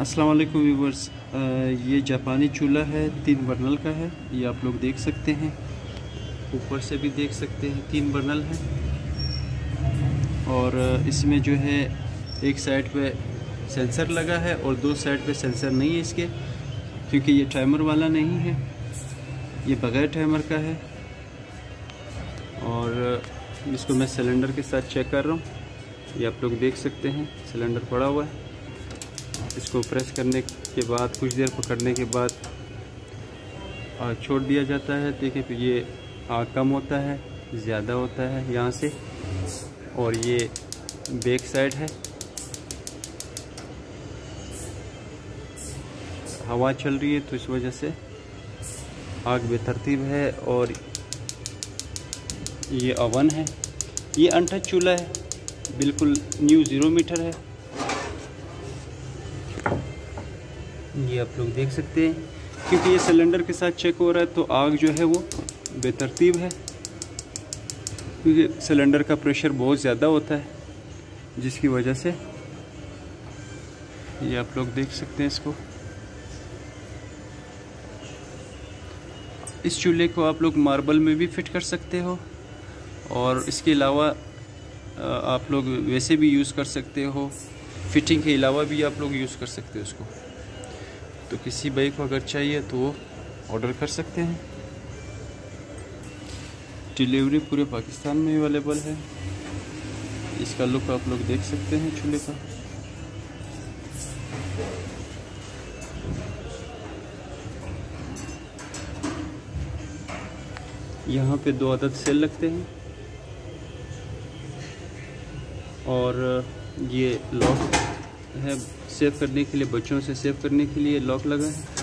अस्सलाम वालेकुम व्यूवर्स। ये जापानी चूल्हा है, तीन बर्नल का है, ये आप लोग देख सकते हैं। ऊपर से भी देख सकते हैं, तीन बर्नल है। और इसमें जो है, एक साइड पे सेंसर लगा है और दो साइड पे सेंसर नहीं है इसके, क्योंकि ये टाइमर वाला नहीं है। ये बग़ैर टाइमर का है। और इसको मैं सिलेंडर के साथ चेक कर रहा हूँ। ये आप लोग देख सकते हैं, सिलेंडर पड़ा हुआ है। इसको प्रेस करने के बाद, कुछ देर पकड़ने के बाद छोड़ दिया जाता है। देखिए, फिर ये आग कम होता है, ज़्यादा होता है यहाँ से। और ये बैक साइड है। हवा चल रही है तो इस वजह से आग बेतरतीब है और ये अवन है। ये अनटच चूल्हा है। बिल्कुल न्यू ज़ीरो मीटर है। ये आप लोग देख सकते हैं। क्योंकि ये सिलेंडर के साथ चेक हो रहा है तो आग जो है वो बेतरतीब है। क्योंकि सिलेंडर का प्रेशर बहुत ज़्यादा होता है, जिसकी वजह से ये आप लोग देख सकते हैं इसको। इस चूल्हे को आप लोग मार्बल में भी फिट कर सकते हो, और इसके अलावा आप लोग वैसे भी यूज़ कर सकते हो। फिटिंग के अलावा भी आप लोग यूज़ कर सकते हो उसको तो किसी भाई को अगर चाहिए तो वो ऑर्डर कर सकते हैं। डिलीवरी पूरे पाकिस्तान में अवेलेबल है। इसका लुक आप लोग देख सकते हैं चूल्हे का। यहाँ पे दो अदद सेल लगते हैं। और ये लॉक है सेव करने के लिए बच्चों से सेव करने के लिए लॉक लगा है